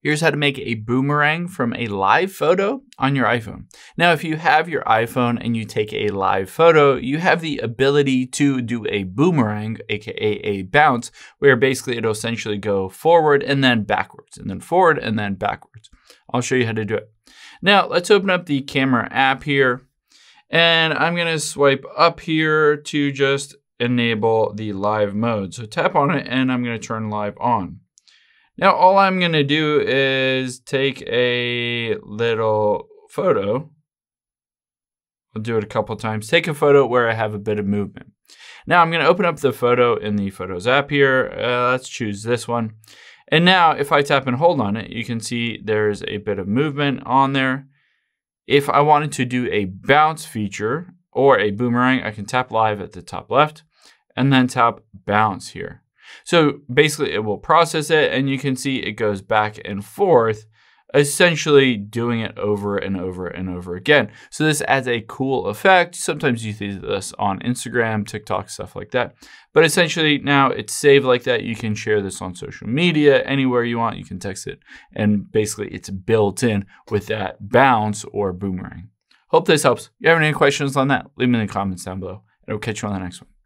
Here's how to make a boomerang from a live photo on your iPhone. Now, if you have your iPhone and you take a live photo, you have the ability to do a boomerang, aka a bounce, where basically it'll essentially go forward and then backwards, and then forward and then backwards. I'll show you how to do it. Now, let's open up the camera app here, and I'm gonna swipe up here to just enable the live mode. So tap on it, and I'm gonna turn live on. Now all I'm gonna do is take a little photo. I'll do it a couple times. Take a photo where I have a bit of movement. Now I'm gonna open up the photo in the Photos app here. Uh, let's choose this one. And now if I tap and hold on it, you can see there's a bit of movement on there. If I wanted to do a bounce feature or a boomerang, I can tap live at the top left and then tap bounce here. So basically it will process it and you can see it goes back and forth, essentially doing it over and over and over again. So this adds a cool effect. Sometimes you see this on Instagram, TikTok, stuff like that. But essentially now it's saved like that. You can share this on social media, anywhere you want. You can text it. And basically it's built in with that bounce or boomerang. Hope this helps. If you have any questions on that, leave them in the comments down below. And I'll catch you on the next one.